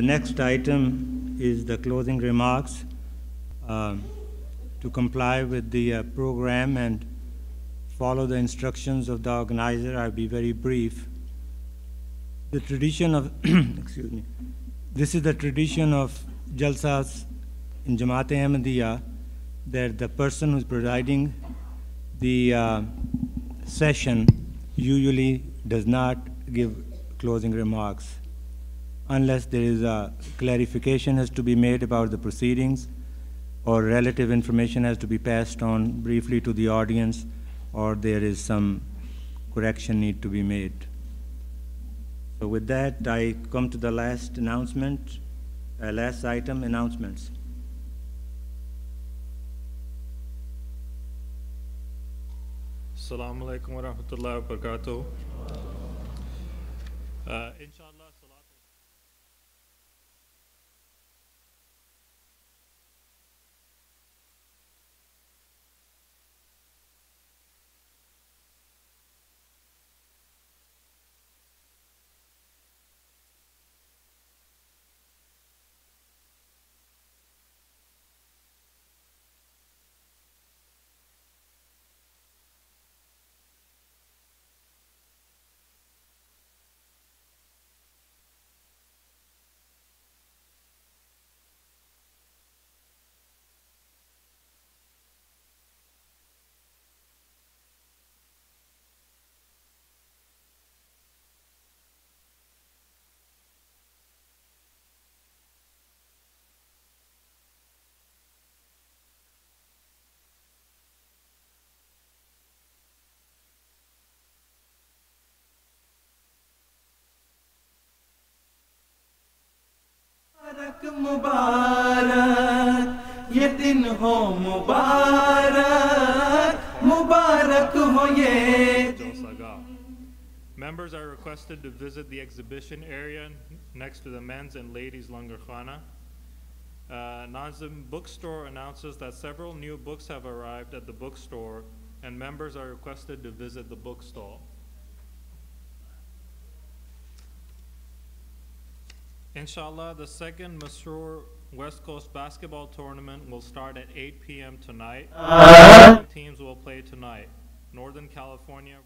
The next item is the closing remarks. Um, To comply with the uh, program and follow the instructions of the organizer, I'll be very brief. The tradition of, excuse me, this is the tradition of jalsas in Jamaat Ahmadiyya that the person who's presiding the uh, session usually does not give closing remarks unless there is a clarification has to be made about the proceedings or relative information has to be passed on briefly to the audience or there is some correction need to be made. So with that, I come to the last announcement, uh, last item, announcements. Assalamu alaikum wa rahmatullahi wa barakatuh. Uh, inshallah, मुबारक मुबारक ये दिन हो मुबारक मुबारक हो ये Jalsaga. Members are requested to visit the exhibition area next to the men's and ladies' langar khana. Uh, Nazim Bookstore announces that several new books have arrived at the bookstore, and members are requested to visit the bookstall. Inshallah, the second Masroor West Coast basketball tournament will start at 8 p.m. tonight. Uh-huh. Teams will play tonight. Northern California